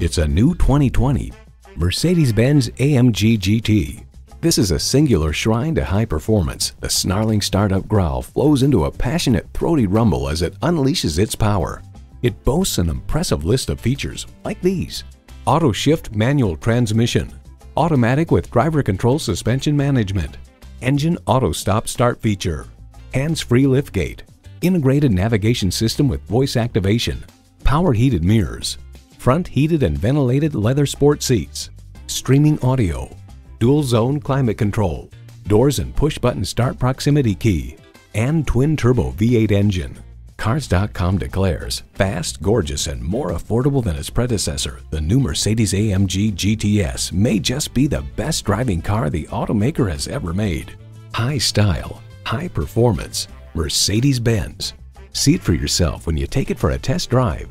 It's a new 2020 Mercedes-Benz AMG GT. This is a singular shrine to high performance. The snarling startup growl flows into a passionate, throaty rumble as it unleashes its power. It boasts an impressive list of features like these. Auto shift manual transmission, automatic with driver control suspension management, engine auto stop start feature, hands-free liftgate, integrated navigation system with voice activation, power heated mirrors, front heated and ventilated leather sport seats, streaming audio, dual zone climate control, doors and push button start proximity key, and twin turbo V8 engine. Cars.com declares fast, gorgeous, and more affordable than its predecessor, the new Mercedes AMG GTS may just be the best driving car the automaker has ever made. High style, high performance, Mercedes Benz. See it for yourself when you take it for a test drive.